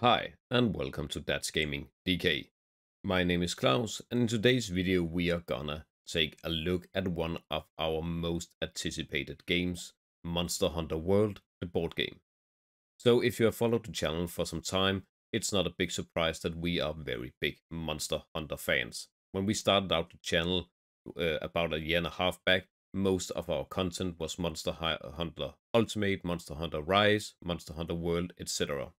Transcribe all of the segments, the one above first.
Hi, and welcome to Dads Gaming DK. My name is Claus, and in today's video we are gonna take a look at one of our most anticipated games, Monster Hunter World, the board game. So if you have followed the channel for some time, it's not a big surprise that we are very big Monster Hunter fans. When we started out the channel uh, about a year and a half back, most of our content was Monster Hunter Ultimate, Monster Hunter Rise, Monster Hunter World, etc.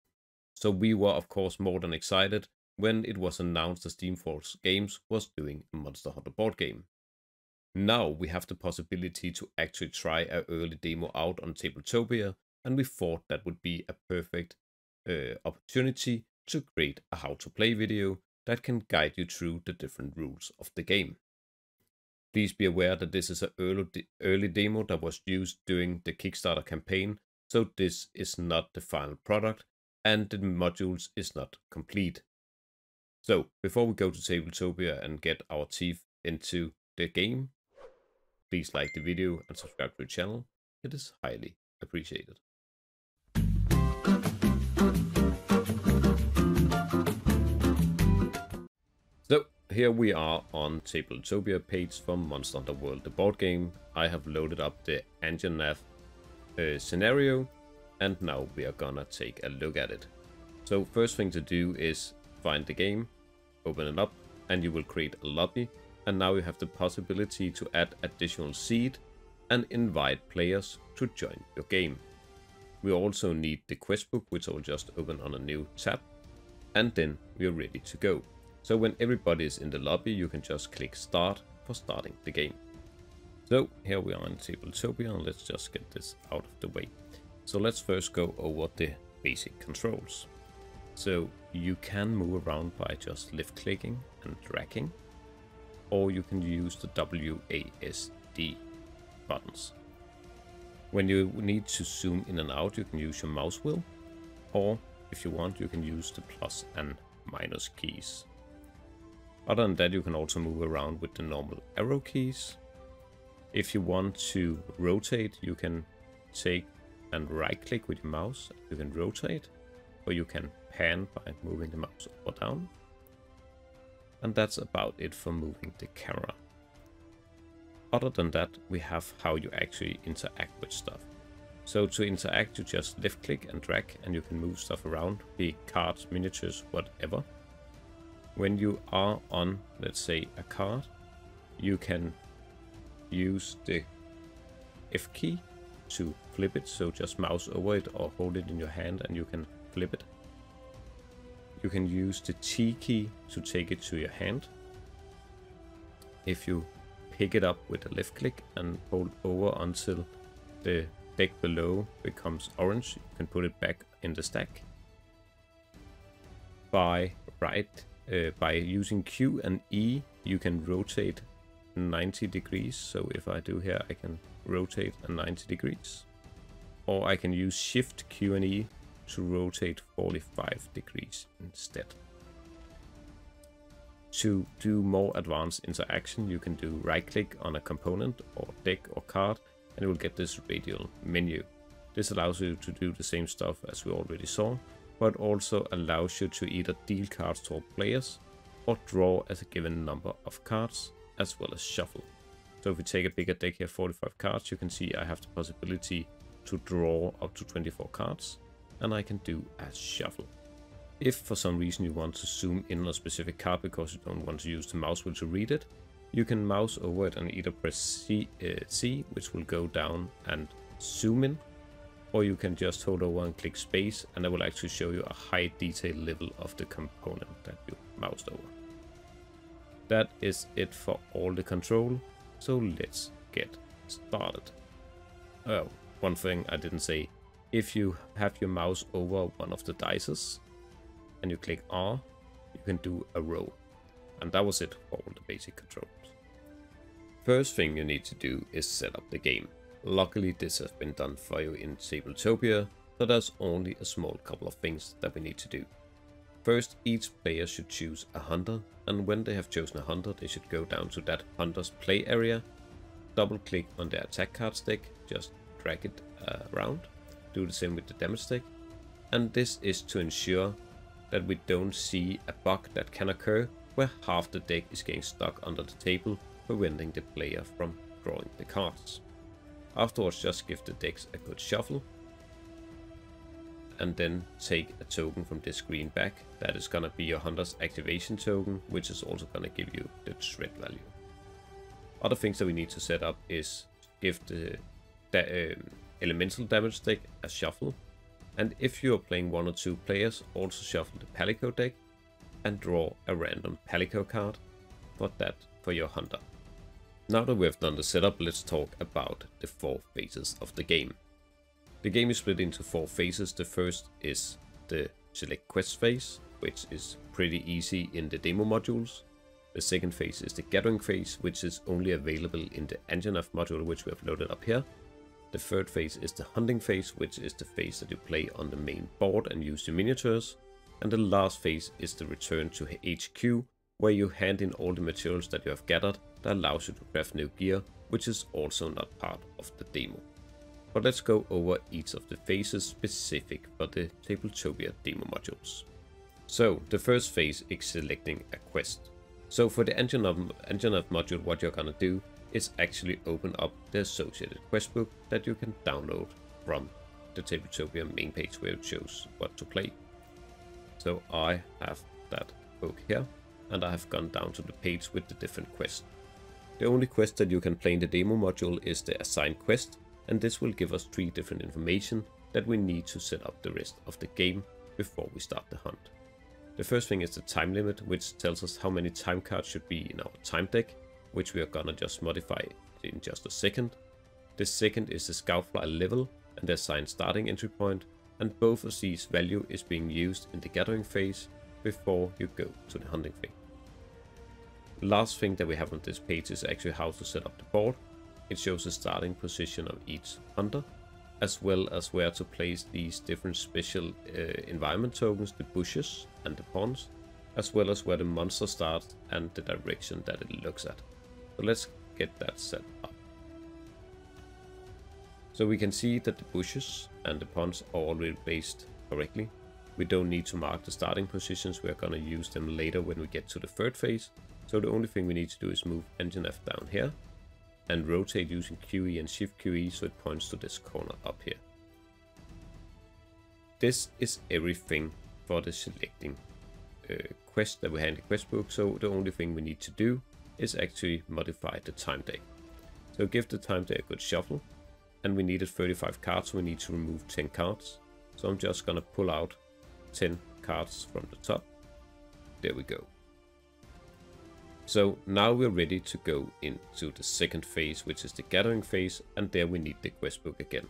So we were of course more than excited when it was announced that Steamforged Games was doing a Monster Hunter board game. Now we have the possibility to actually try a early demo out on Tabletopia, and we thought that would be a perfect uh, opportunity to create a how to play video that can guide you through the different rules of the game. Please be aware that this is an early, de early demo that was used during the Kickstarter campaign, so this is not the final product and the modules is not complete. So before we go to Tabletopia and get our teeth into the game, please like the video and subscribe to the channel. It is highly appreciated. So here we are on Tabletopia page from Monster Hunter World, the board game. I have loaded up the Anjanath uh, scenario and now we are gonna take a look at it. So first thing to do is find the game, open it up, and you will create a lobby. And now you have the possibility to add additional seed and invite players to join your game. We also need the quest book, which I will just open on a new tab. And then we are ready to go. So when everybody is in the lobby, you can just click start for starting the game. So here we are in Tabletopia, and let's just get this out of the way. So let's first go over the basic controls. So you can move around by just left clicking and dragging, or you can use the WASD buttons. When you need to zoom in and out, you can use your mouse wheel, or if you want, you can use the plus and minus keys. Other than that, you can also move around with the normal arrow keys. If you want to rotate, you can take and right click with your mouse. You can rotate or you can pan by moving the mouse up or down. And that's about it for moving the camera. Other than that, we have how you actually interact with stuff. So to interact, you just left click and drag and you can move stuff around, be cards, miniatures, whatever. When you are on, let's say, a card, you can use the F key to flip it. So just mouse over it or hold it in your hand and you can flip it. You can use the T key to take it to your hand. If you pick it up with a left click and hold over until the deck below becomes orange, you can put it back in the stack. By right, uh, by using Q and E, you can rotate 90 degrees. So if I do here, I can rotate at 90 degrees. Or I can use Shift Q and E to rotate 45 degrees instead. To do more advanced interaction, you can do right click on a component or deck or card and you will get this radial menu. This allows you to do the same stuff as we already saw, but also allows you to either deal cards to all players or draw as a given number of cards as well as shuffle. So if we take a bigger deck here, 45 cards, you can see I have the possibility to draw up to 24 cards, and I can do a shuffle. If for some reason you want to zoom in on a specific card because you don't want to use the mouse wheel to read it, you can mouse over it and either press C, uh, C which will go down and zoom in, or you can just hold over and click space and it will actually show you a high detail level of the component that you moused over. That is it for all the control, so let's get started. Oh, one thing I didn't say. If you have your mouse over one of the dices and you click R, you can do a row. And that was it for all the basic controls. First thing you need to do is set up the game. Luckily this has been done for you in Tabletopia, so there's only a small couple of things that we need to do. First, each player should choose a hunter, and when they have chosen a hunter, they should go down to that hunter's play area, double click on their attack card deck, just drag it uh, around, do the same with the damage stick. and this is to ensure that we don't see a bug that can occur where half the deck is getting stuck under the table, preventing the player from drawing the cards. Afterwards just give the decks a good shuffle and then take a token from this screen back. That is gonna be your Hunter's activation token, which is also gonna give you the threat value. Other things that we need to set up is give the, the um, elemental damage deck as shuffle. And if you are playing one or two players, also shuffle the Palico deck and draw a random Palico card for that for your Hunter. Now that we have done the setup, let's talk about the four phases of the game. The game is split into four phases. The first is the select quest phase, which is pretty easy in the demo modules. The second phase is the gathering phase, which is only available in the Anjanath module, which we have loaded up here. The third phase is the hunting phase, which is the phase that you play on the main board and use your miniatures. And the last phase is the return to HQ, where you hand in all the materials that you have gathered that allows you to craft new gear, which is also not part of the demo. But let's go over each of the phases specific for the Tabletopia demo modules. So the first phase is selecting a quest. So for the Anjanath, engine of module what you're gonna do is actually open up the associated quest book that you can download from the Tabletopia main page where it shows what to play. So I have that book here and I have gone down to the page with the different quests. The only quest that you can play in the demo module is the assigned quest and this will give us three different information that we need to set up the rest of the game before we start the hunt. The first thing is the time limit, which tells us how many time cards should be in our time deck, which we are gonna just modify in just a second. The second is the Scoutfly level and the assigned starting entry point, and both of these value is being used in the gathering phase before you go to the hunting phase. Last thing that we have on this page is actually how to set up the board. It shows the starting position of each hunter, as well as where to place these different special uh, environment tokens, the bushes and the ponds, as well as where the monster starts and the direction that it looks at. So let's get that set up. So we can see that the bushes and the ponds are already placed correctly. We don't need to mark the starting positions, we're gonna use them later when we get to the third phase. So the only thing we need to do is move Anjanath down here and rotate using QE and Shift QE so it points to this corner up here. This is everything for the selecting uh, quest that we have in the quest book, so the only thing we need to do is actually modify the time deck. So give the time deck a good shuffle, and we needed 35 cards, so we need to remove 10 cards. So I'm just gonna pull out 10 cards from the top. There we go. So now we're ready to go into the second phase, which is the gathering phase, and there we need the quest book again.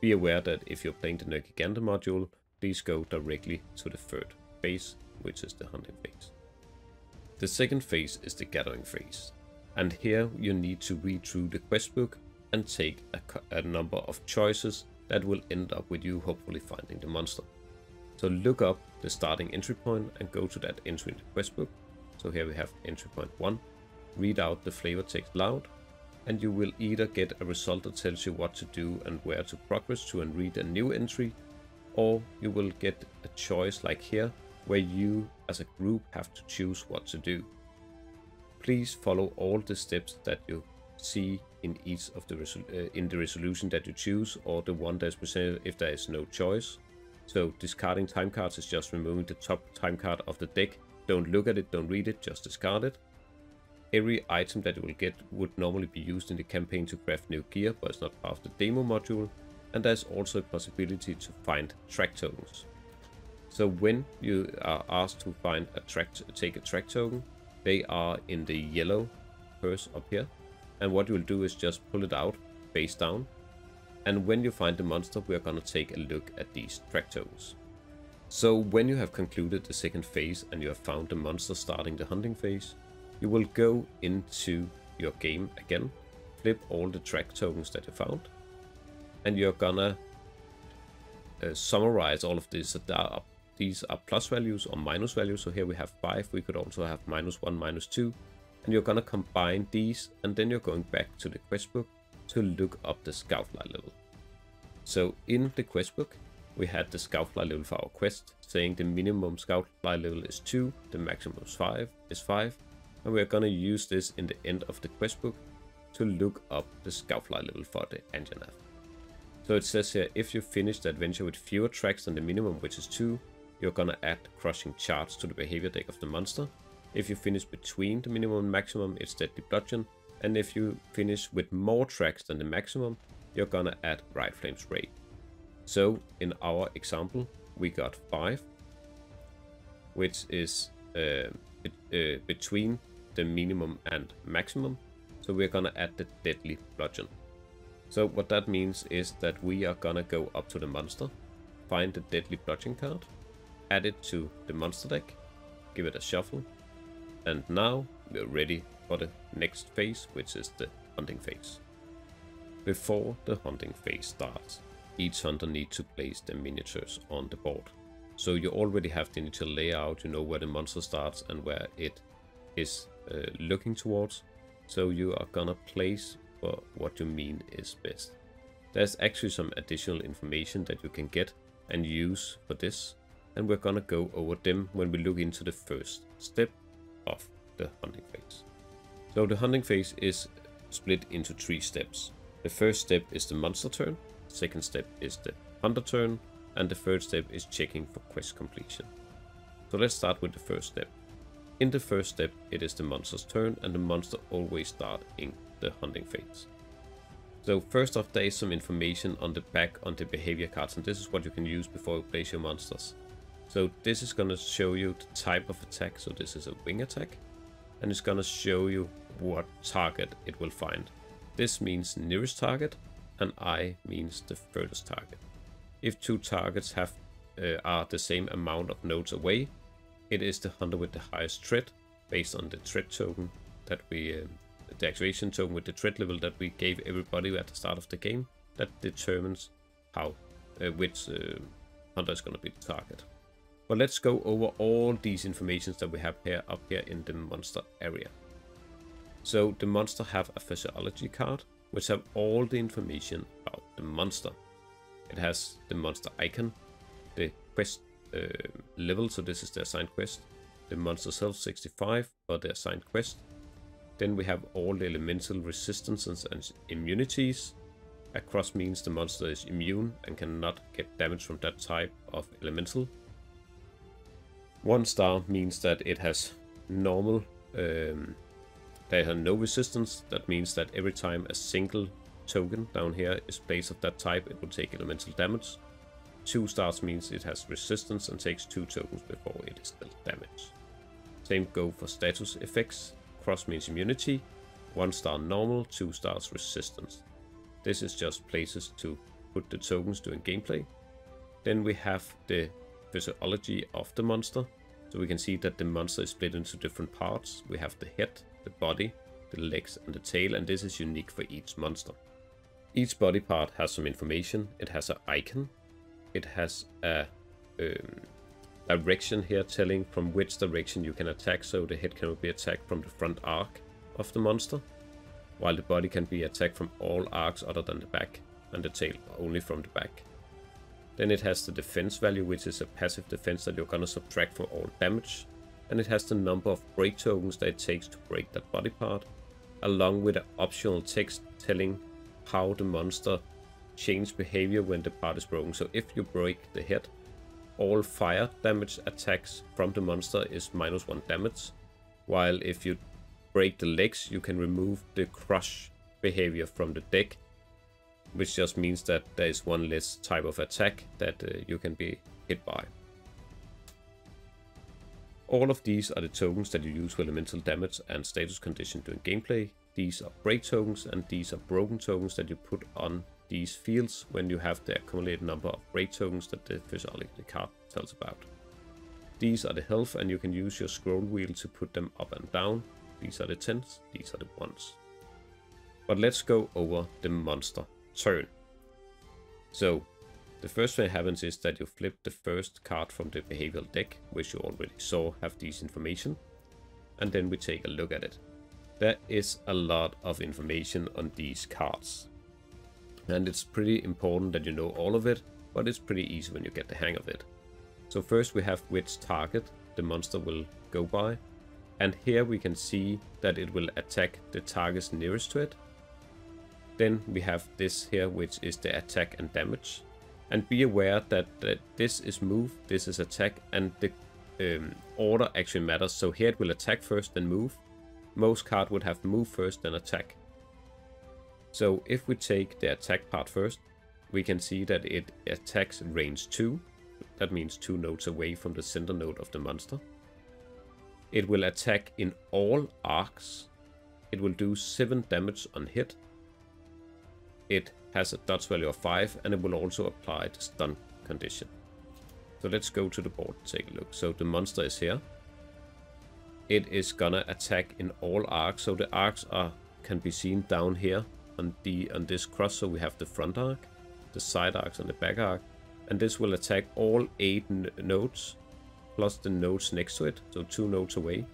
Be aware that if you're playing the Nergigante module, please go directly to the third phase, which is the hunting phase. The second phase is the gathering phase, and here you need to read through the quest book and take a, a number of choices that will end up with you hopefully finding the monster. So look up the starting entry point and go to that entry in the quest book so here we have entry point 1. Read out the flavor text loud and you will either get a result that tells you what to do and where to progress to and read a new entry or you will get a choice like here where you as a group have to choose what to do. Please follow all the steps that you see in each of the uh, in the resolution that you choose or the one that's presented if there is no choice. So discarding time cards is just removing the top time card of the deck don't look at it, don't read it, just discard it. Every item that you will get would normally be used in the campaign to craft new gear, but it's not part of the demo module. And there's also a possibility to find track tokens. So when you are asked to find a track, take a track token, they are in the yellow purse up here. And what you'll do is just pull it out face down. And when you find the monster, we're gonna take a look at these track tokens. So when you have concluded the second phase and you have found the monster starting the hunting phase, you will go into your game again, flip all the track tokens that you found, and you're gonna uh, summarize all of this. These are plus values or minus values, so here we have 5, we could also have minus 1, minus 2, and you're gonna combine these, and then you're going back to the quest book to look up the Scoutfly level. So in the quest book, we had the Scoutfly level for our quest, saying the minimum Scoutfly level is 2, the maximum is 5, is 5, and we're gonna use this in the end of the quest book to look up the Scoutfly level for the Anjanath. So it says here, if you finish the adventure with fewer tracks than the minimum, which is 2, you're gonna add crushing charge to the behavior deck of the monster. If you finish between the minimum and maximum, it's deadly bludgeon, and if you finish with more tracks than the maximum, you're gonna add Bright Flames Ray. So in our example, we got 5, which is uh, uh, between the minimum and maximum. So we're gonna add the Deadly Bludgeon. So what that means is that we are gonna go up to the monster, find the Deadly Bludgeon card, add it to the monster deck, give it a shuffle, and now we're ready for the next phase, which is the hunting phase. Before the hunting phase starts, each hunter needs to place their miniatures on the board. So you already have the initial layout, you know where the monster starts and where it is uh, looking towards. So you are gonna place for what you mean is best. There's actually some additional information that you can get and use for this, and we're gonna go over them when we look into the first step of the hunting phase. So the hunting phase is split into three steps. The first step is the monster turn, second step is the hunter turn, and the third step is checking for quest completion. So let's start with the first step. In the first step, it is the monster's turn, and the monster always start in the hunting phase. So first off, there is some information on the back on the behavior cards, and this is what you can use before you place your monsters. So this is going to show you the type of attack, so this is a wing attack, and it's going to show you what target it will find. This means nearest target, and I means the furthest target. If two targets have uh, are the same amount of nodes away, it is the hunter with the highest threat, based on the threat token that we uh, the activation token with the threat level that we gave everybody at the start of the game that determines how uh, which uh, hunter is going to be the target. But let's go over all these informations that we have here up here in the monster area. So the monster have a physiology card which have all the information about the monster. It has the monster icon, the quest uh, level, so this is the assigned quest, the monster self 65 for the assigned quest, then we have all the elemental resistances and immunities. Across means the monster is immune and cannot get damage from that type of elemental. One star means that it has normal, um, they have no resistance. That means that every time a single token down here is placed of that type, it will take elemental damage. Two stars means it has resistance and takes two tokens before it is dealt damage. Same go for status effects cross means immunity, 1 star normal, 2 stars resistance. This is just places to put the tokens during gameplay. Then we have the physiology of the monster. So we can see that the monster is split into different parts. We have the head, the body, the legs and the tail and this is unique for each monster. Each body part has some information. It has an icon. It has a um, direction here telling from which direction you can attack so the head cannot be attacked from the front arc of the monster, while the body can be attacked from all arcs other than the back, and the tail only from the back. Then it has the defense value, which is a passive defense that you're gonna subtract from all damage, and it has the number of break tokens that it takes to break that body part, along with an optional text telling how the monster changes behavior when the part is broken. So if you break the head, all fire damage attacks from the monster is minus 1 damage, while if you break the legs, you can remove the crush behavior from the deck, which just means that there is one less type of attack that uh, you can be hit by. All of these are the tokens that you use for elemental damage and status condition during gameplay. These are break tokens and these are broken tokens that you put on these fields when you have the accumulated number of break tokens that the physiology card tells about. These are the health and you can use your scroll wheel to put them up and down. These are the 10s, these are the 1s. But let's go over the monster turn. So, the first thing that happens is that you flip the first card from the behavioral deck, which you already saw have these information, and then we take a look at it. There is a lot of information on these cards and it's pretty important that you know all of it, but it's pretty easy when you get the hang of it. So first we have which target the monster will go by, and here we can see that it will attack the targets nearest to it. Then we have this here, which is the attack and damage. And be aware that, that this is move, this is attack, and the um, order actually matters. So here it will attack first, then move. Most card would have move first, then attack. So if we take the attack part first, we can see that it attacks range 2. That means 2 nodes away from the center node of the monster. It will attack in all arcs. It will do 7 damage on hit. It has a dodge value of 5 and it will also apply the stun condition. So let's go to the board take a look. So the monster is here. It is gonna attack in all arcs. So the arcs are can be seen down here on the on this cross. So we have the front arc, the side arcs and the back arc. And this will attack all 8 nodes plus the nodes next to it. So 2 nodes away.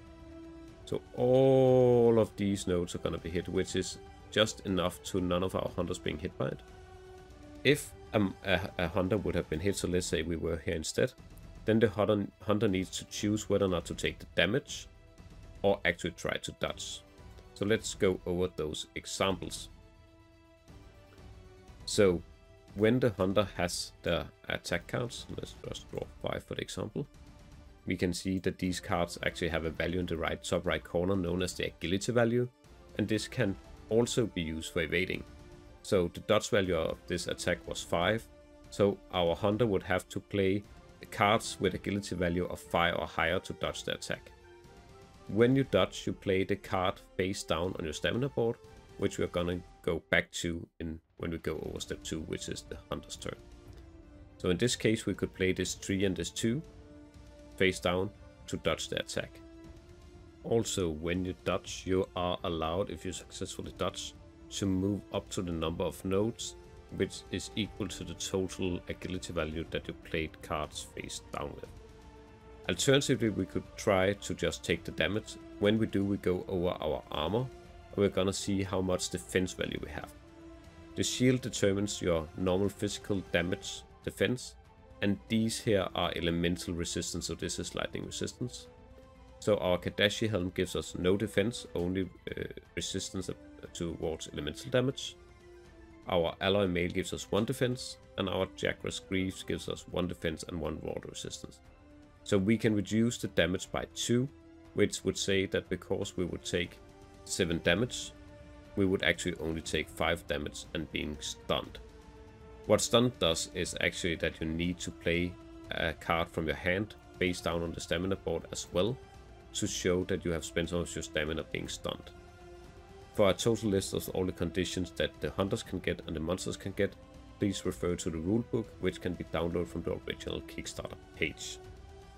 So all of these nodes are gonna be hit, which is just enough to none of our hunters being hit by it. If um, a, a, hunter would have been hit, so let's say we were here instead, then the hunter, hunter needs to choose whether or not to take the damage or actually try to dodge. So let's go over those examples. So when the hunter has the attack cards, let's just draw 5 for the example, we can see that these cards actually have a value in the right top right corner known as the agility value, and this can also be used for evading. So the dodge value of this attack was 5, so our hunter would have to play cards with agility value of 5 or higher to dodge the attack. When you dodge, you play the card face down on your stamina board, which we're gonna go back to in when we go over step 2, which is the hunter's turn. So in this case, we could play this 3 and this 2 face down to dodge the attack. Also, when you dodge, you are allowed, if you successfully dodge, to move up to the number of nodes, which is equal to the total agility value that you played cards face down with. Alternatively, we could try to just take the damage. When we do, we go over our armor, and we're gonna see how much defense value we have. The shield determines your normal physical damage defense, and these here are elemental resistance, so this is lightning resistance. So our Kadachi helm gives us no defense, only uh, resistance towards elemental damage. Our alloy mail gives us one defense, and our Jagras Greaves gives us one defense and one water resistance. So we can reduce the damage by 2, which would say that because we would take 7 damage, we would actually only take 5 damage and being stunned. What stun does is actually that you need to play a card from your hand face down on the stamina board as well to show that you have spent some of your stamina being stunned. For a total list of all the conditions that the hunters can get and the monsters can get, please refer to the rulebook which can be downloaded from the original Kickstarter page.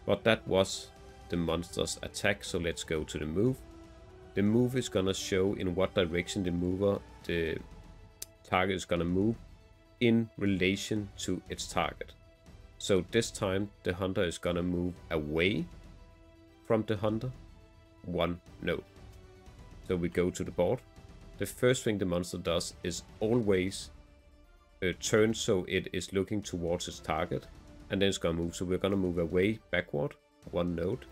But that was the monster's attack, so let's go to the move. The move is gonna show in what direction the mover, the target is gonna move in relation to its target. So this time the hunter is gonna move away from the hunter, one node. So we go to the board. The first thing the monster does is always uh, turn so it is looking towards its target and then it's gonna move. So we're gonna move away backward, one node.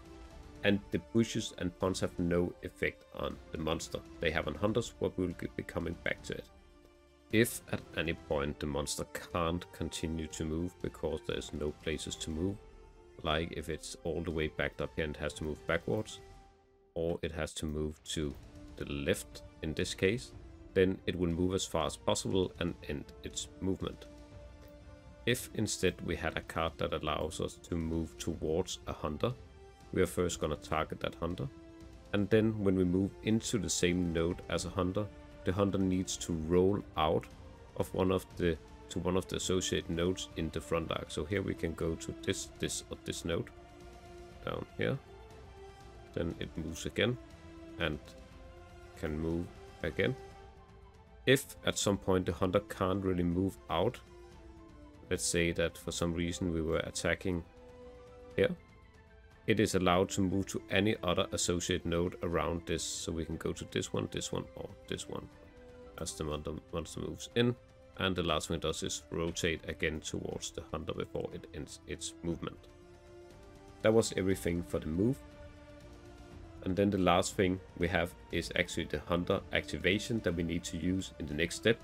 And the bushes and ponds have no effect on the monster. They have on hunters, but we'll be coming back to it. If at any point the monster can't continue to move because there's no places to move, like if it's all the way backed up here and has to move backwards, or it has to move to the left in this case, then it will move as far as possible and end its movement. If instead we had a card that allows us to move towards a hunter, we are first gonna target that hunter, and then when we move into the same node as a hunter, the hunter needs to roll out of one of the to one of the associated nodes in the front arc. So here we can go to this, this, or this node down here. Then it moves again and can move again. If at some point the hunter can't really move out, let's say that for some reason we were attacking here, it is allowed to move to any other associate node around this. So we can go to this one, this one, or this one as the monster moves in and the last thing it does is rotate again towards the hunter before it ends its movement. That was everything for the move. And then the last thing we have is actually the hunter activation that we need to use in the next step.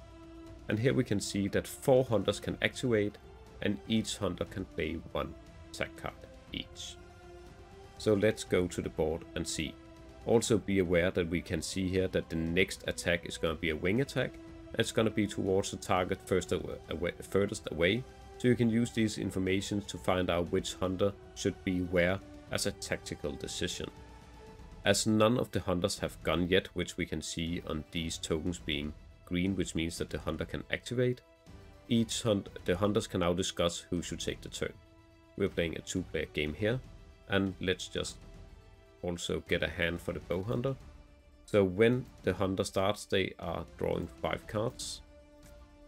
And here we can see that four hunters can activate and each hunter can play one attack card each. So let's go to the board and see. Also be aware that we can see here that the next attack is going to be a wing attack. It's going to be towards the target first away, furthest away. So you can use these informations to find out which hunter should be where as a tactical decision. As none of the hunters have gone yet, which we can see on these tokens being green, which means that the hunter can activate, each hunt the hunters can now discuss who should take the turn. We're playing a two-player game here, and let's just also get a hand for the bow hunter. So when the hunter starts, they are drawing five cards.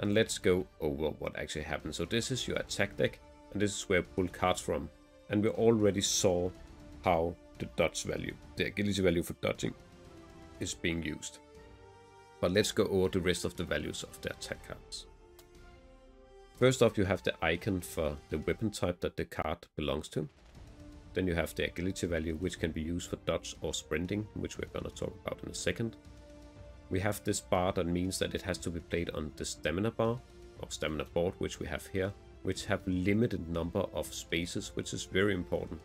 And let's go over what actually happens. So this is your attack deck, and this is where I pull cards from. And we already saw how the dodge value, the agility value for dodging, is being used. But let's go over the rest of the values of the attack cards. First off, you have the icon for the weapon type that the card belongs to. Then you have the agility value, which can be used for dodge or sprinting, which we're going to talk about in a second. We have this bar that means that it has to be played on the stamina bar, or stamina board, which we have here, which have limited number of spaces, which is very important.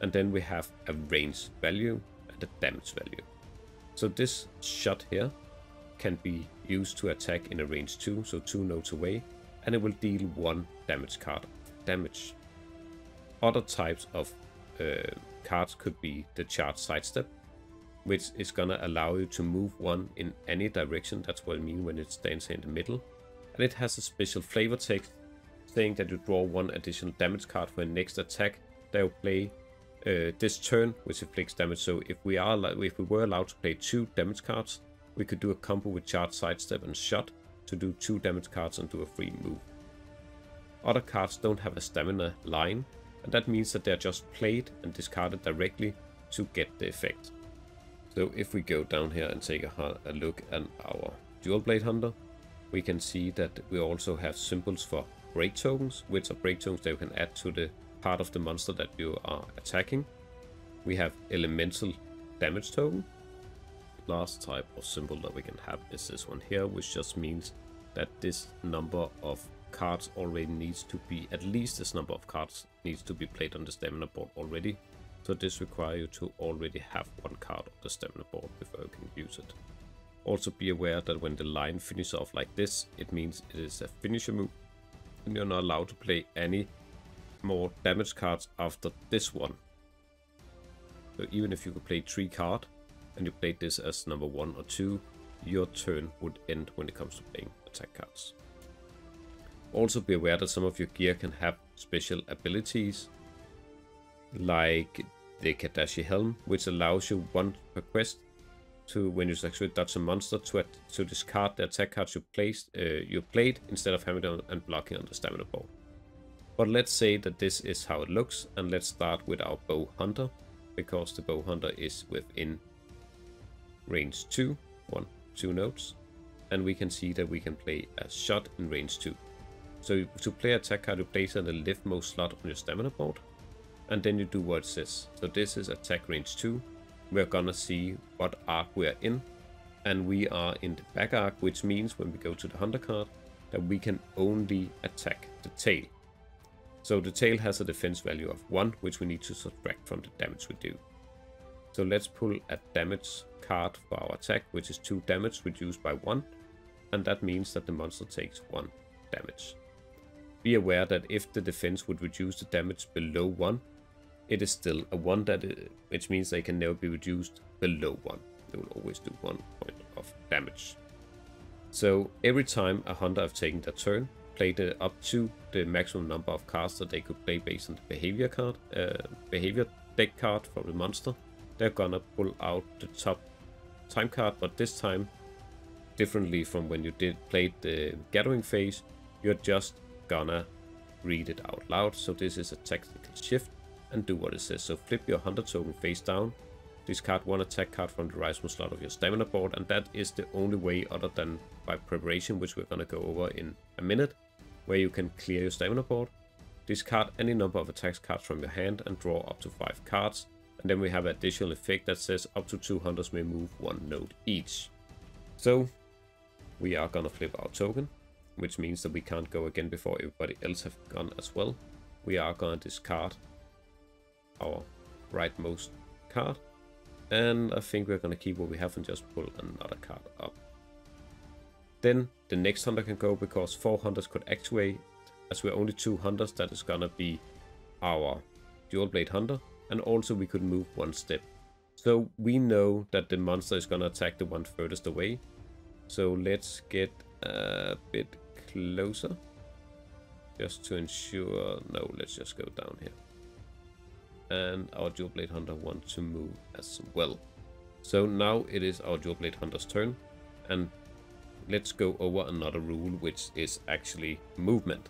And then we have a range value and a damage value. So this shot here can be used to attack in a range 2, so 2 nodes away, and it will deal 1 damage card damage. Other types of uh, cards could be the charge sidestep, which is gonna allow you to move one in any direction. That's what I mean when it stands in the middle. And it has a special flavor text saying that you draw one additional damage card for the next attack that will play uh, this turn, which inflicts damage. So if we are if we were allowed to play two damage cards, we could do a combo with charge sidestep and shot to do two damage cards and do a free move. Other cards don't have a stamina line, and that means that they're just played and discarded directly to get the effect. So if we go down here and take a, a look at our dual blade hunter, we can see that we also have symbols for break tokens, which are break tokens that you can add to the part of the monster that you are attacking. We have elemental damage token. Last type of symbol that we can have is this one here, which just means that this number of cards already needs to be, at least this number of cards needs to be played on the stamina board already. So this requires you to already have one card on the stamina board before you can use it. Also be aware that when the line finishes off like this, it means it is a finisher move. And you're not allowed to play any more damage cards after this one. So even if you could play 3 card, and you played this as number 1 or 2, your turn would end when it comes to playing attack cards. Also be aware that some of your gear can have special abilities, like the Kadachi Helm, which allows you one per quest to when you actually dodge a monster to to discard the attack cards you placed uh, you played instead of having them and blocking on the stamina board. But let's say that this is how it looks, and let's start with our bow hunter, because the bow hunter is within range 2, 1, 2 nodes, and we can see that we can play a shot in range 2. So to play attack card, you place it on the leftmost slot on your stamina board, and then you do what it says. So this is attack range 2. We're gonna see what arc we're in, and we are in the back arc, which means when we go to the hunter card, that we can only attack the tail. So the tail has a defense value of 1, which we need to subtract from the damage we do. So let's pull a damage card for our attack, which is 2 damage reduced by 1, and that means that the monster takes 1 damage. Be aware that if the defense would reduce the damage below 1, it is still a 1, that is, which means they can never be reduced below 1. They will always do 1 point of damage. So every time a hunter have taken their turn, played up to the maximum number of cards that they could play based on the behavior card, uh, behavior deck card from the monster, they're gonna pull out the top time card, but this time, differently from when you did played the gathering phase, you're just gonna read it out loud. So this is a tactical shift and do what it says. So flip your hunter token face down discard one attack card from the right slot of your stamina board, and that is the only way other than by preparation, which we're gonna go over in a minute, where you can clear your stamina board. Discard any number of attack cards from your hand and draw up to 5 cards, and then we have an additional effect that says up to 2 hunters may move one node each. So, we are gonna flip our token, which means that we can't go again before everybody else have gone as well. We are gonna discard our rightmost card. And I think we're gonna keep what we have and just pull another card up. Then the next hunter can go because four hunters could actuate. As we're only two hunters, that is gonna be our dual blade hunter. And also we could move one step. So we know that the monster is gonna attack the one furthest away. So let's get a bit closer. Just to ensure, no, let's just go down here and our Dual Blade Hunter wants to move as well. So now it is our Dual Blade Hunter's turn, and let's go over another rule, which is actually movement.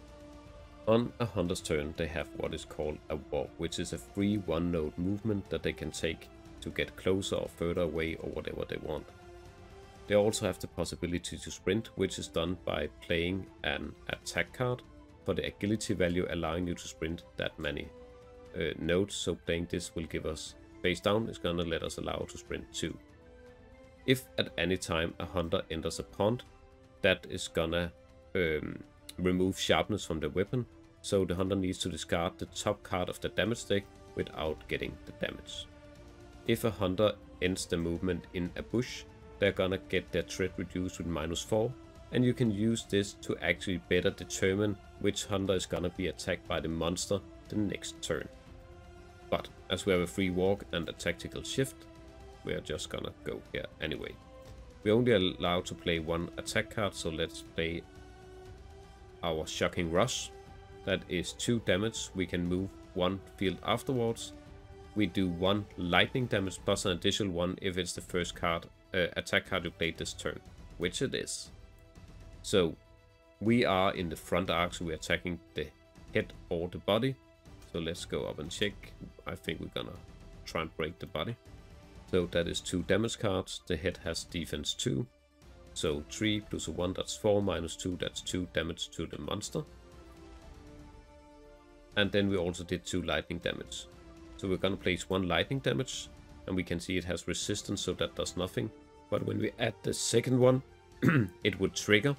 On a Hunter's turn, they have what is called a walk, which is a free one-node movement that they can take to get closer or further away or whatever they want. They also have the possibility to sprint, which is done by playing an attack card for the agility value allowing you to sprint that many uh, nodes, so playing this will give us face down is gonna let us allow to sprint 2. If at any time a hunter enters a pond, that is gonna um, remove sharpness from the weapon, so the hunter needs to discard the top card of the damage deck without getting the damage. If a hunter ends the movement in a bush, they're gonna get their threat reduced with minus 4, and you can use this to actually better determine which hunter is gonna be attacked by the monster the next turn. But as we have a free walk and a tactical shift, we are just gonna go here anyway. We're only allowed to play one attack card, so let's play our Shocking Rush. That is 2 damage, we can move one field afterwards. We do 1 lightning damage plus an additional one if it's the first card uh, attack card you played this turn, which it is. So we are in the front arc, so we're attacking the head or the body. So let's go up and check. I think we're gonna try and break the body. So that is two damage cards. The head has defense 2. So 3 plus a 1, that's 4, minus 2, that's 2 damage to the monster. And then we also did 2 lightning damage. So we're gonna place 1 lightning damage, and we can see it has resistance, so that does nothing. But when we add the second one, it would trigger,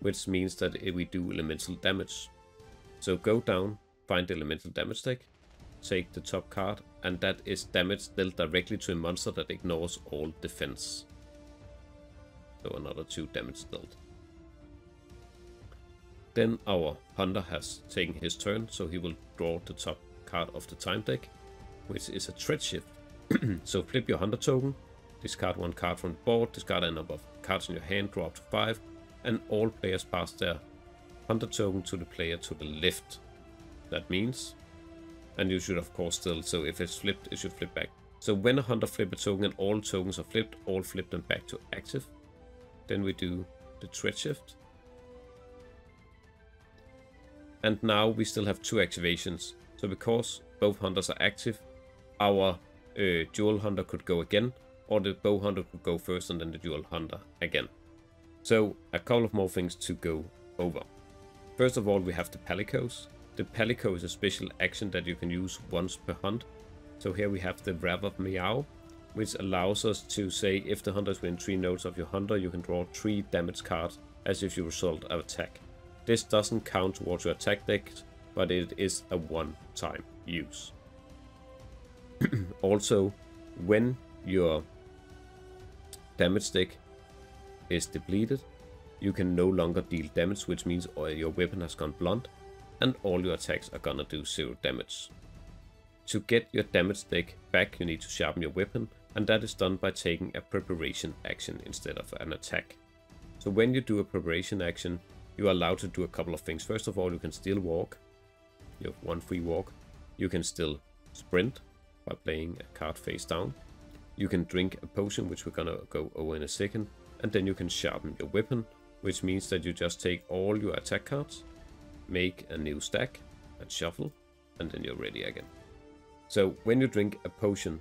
which means that we do elemental damage. So go down, find the elemental damage deck, take the top card, and that is damage dealt directly to a monster that ignores all defense. So another 2 damage dealt. Then our hunter has taken his turn, so he will draw the top card of the time deck, which is a threat shift. so flip your hunter token, discard one card from the board, discard a number of cards in your hand, draw up to 5, and all players pass their hunter token to the player to the left that means. And you should of course still, so if it's flipped, it should flip back. So when a hunter flip a token and all tokens are flipped, all flip them back to active. Then we do the threat shift. And now we still have two activations. So because both hunters are active, our uh, dual hunter could go again, or the bow hunter could go first and then the dual hunter again. So a couple of more things to go over. First of all, we have the Palicos. The Palico is a special action that you can use once per hunt. So here we have the Wrath of Meow, which allows us to say if the hunter is within 3 nodes of your hunter, you can draw 3 damage cards as if you result of attack. This doesn't count towards your attack deck, but it is a one-time use. also, when your damage stick is depleted, you can no longer deal damage, which means uh, your weapon has gone blunt, and all your attacks are gonna do zero damage. To get your damage stick back you need to sharpen your weapon and that is done by taking a preparation action instead of an attack. So when you do a preparation action you are allowed to do a couple of things. First of all you can still walk, you have one free walk. You can still sprint by playing a card face down. You can drink a potion which we're gonna go over in a second and then you can sharpen your weapon which means that you just take all your attack cards make a new stack and shuffle, and then you're ready again. So when you drink a potion,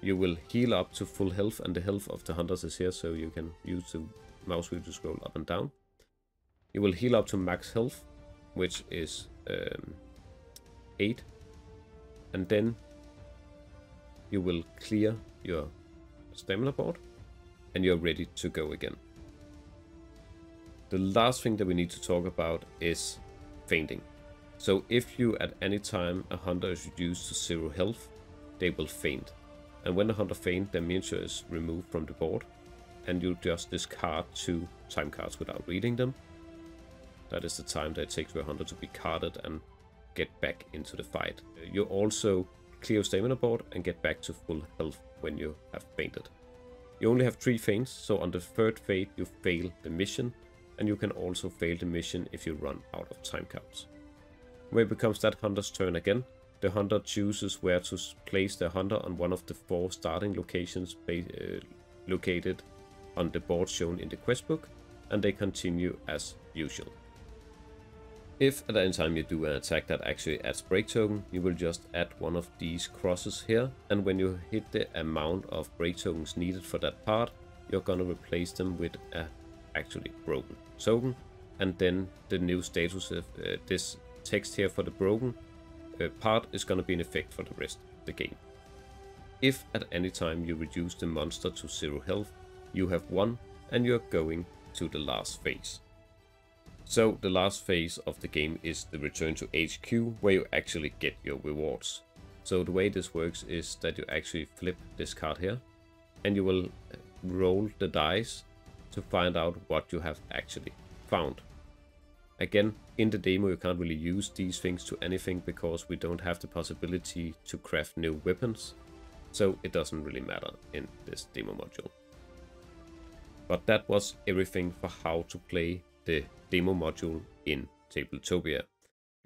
you will heal up to full health, and the health of the hunters is here, so you can use the mouse wheel to scroll up and down. You will heal up to max health, which is um, 8. And then you will clear your stamina board, and you're ready to go again. The last thing that we need to talk about is fainting. So if you at any time a hunter is reduced to zero health, they will faint. And when the hunter faints, their miniature is removed from the board, and you just discard two time cards without reading them. That is the time that it takes for a hunter to be carted and get back into the fight. You also clear stamina board and get back to full health when you have fainted. You only have three faints, so on the third fade you fail the mission, and you can also fail the mission if you run out of time cards. When it becomes that hunter's turn again, the hunter chooses where to place the hunter on one of the four starting locations uh, located on the board shown in the quest book, and they continue as usual. If at any time you do an attack that actually adds break token, you will just add one of these crosses here, and when you hit the amount of break tokens needed for that part, you're gonna replace them with a actually broken token, and then the new status of uh, this text here for the broken uh, part is gonna be in effect for the rest of the game. If at any time you reduce the monster to zero health, you have won, and you're going to the last phase. So the last phase of the game is the return to HQ where you actually get your rewards. So the way this works is that you actually flip this card here and you will uh, roll the dice to find out what you have actually found. Again, in the demo you can't really use these things to anything because we don't have the possibility to craft new weapons, so it doesn't really matter in this demo module. But that was everything for how to play the demo module in Tabletopia.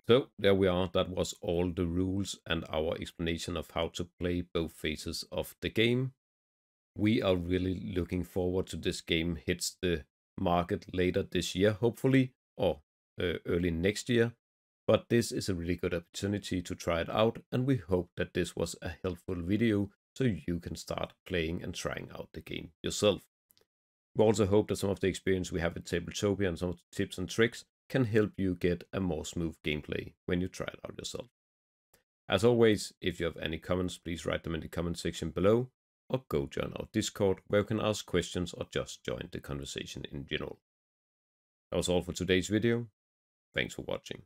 So there we are, that was all the rules and our explanation of how to play both phases of the game. We are really looking forward to this game hits the market later this year, hopefully, or uh, early next year. But this is a really good opportunity to try it out, and we hope that this was a helpful video so you can start playing and trying out the game yourself. We also hope that some of the experience we have with Tabletopia and some of the tips and tricks can help you get a more smooth gameplay when you try it out yourself. As always, if you have any comments, please write them in the comment section below or go join our Discord where you can ask questions or just join the conversation in general. That was all for today's video. Thanks for watching.